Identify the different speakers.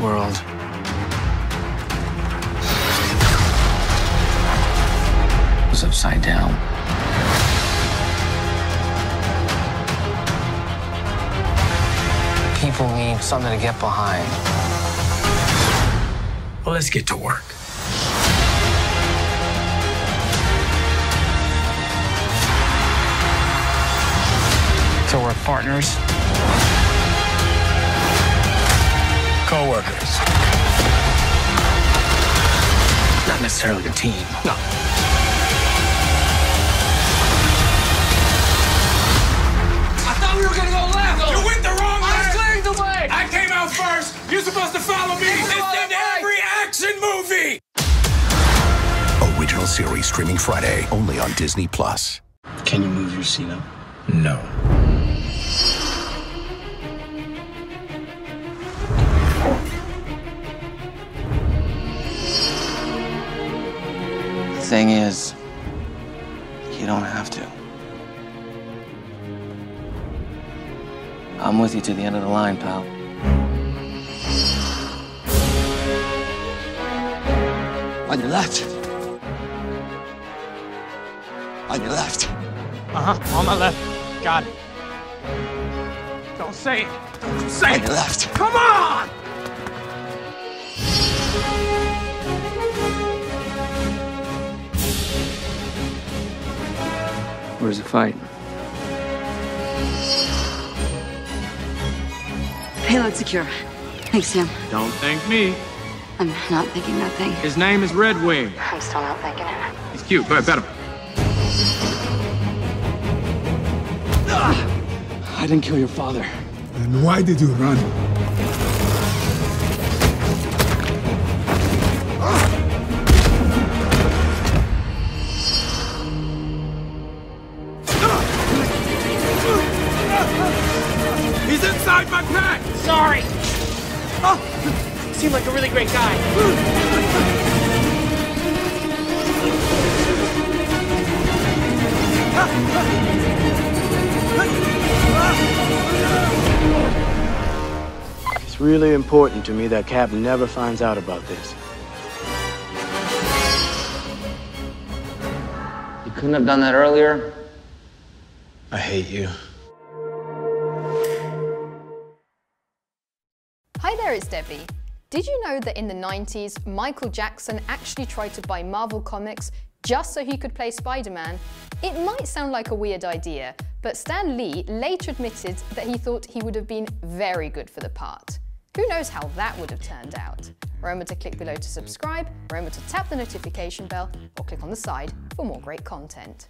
Speaker 1: world was upside down. People need something to get behind. Well, let's get to work. So we're partners, co-workers. Not necessarily a team. No.
Speaker 2: I thought we were gonna go left.
Speaker 3: You went the wrong way.
Speaker 2: I was clearing the way.
Speaker 3: I came out first. You're supposed to follow me. It's in every action movie.
Speaker 4: Original series streaming Friday only on Disney Plus.
Speaker 1: Can you move your seat up?
Speaker 3: No.
Speaker 1: Thing is, you don't have to. I'm with you to the end of the line, pal.
Speaker 5: On your left. On your left.
Speaker 2: Uh huh. On my left. Got it. Don't say it. Don't say it.
Speaker 5: On your left.
Speaker 2: Come on.
Speaker 1: Where's the fight?
Speaker 6: Payload secure. Thanks, Sam.
Speaker 2: Don't thank me.
Speaker 6: I'm not thinking that thing.
Speaker 2: His name is Redwing.
Speaker 6: I'm still not thinking it.
Speaker 2: He's cute. Go ahead, pet him. Ah!
Speaker 1: I didn't kill your father.
Speaker 3: And why did you run?
Speaker 2: Inside my pack. Sorry. Oh, seemed like a really great guy.
Speaker 7: It's really important to me that Cap never finds out about this.
Speaker 1: You couldn't have done that earlier?
Speaker 7: I hate you.
Speaker 8: Hi there, it's Debbie. Did you know that in the 90s, Michael Jackson actually tried to buy Marvel Comics just so he could play Spider-Man? It might sound like a weird idea, but Stan Lee later admitted that he thought he would have been very good for the part. Who knows how that would have turned out? Remember to click below to subscribe, remember to tap the notification bell, or click on the side for more great content.